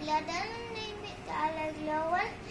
glutton, name it Alex Lowell.